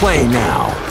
play now.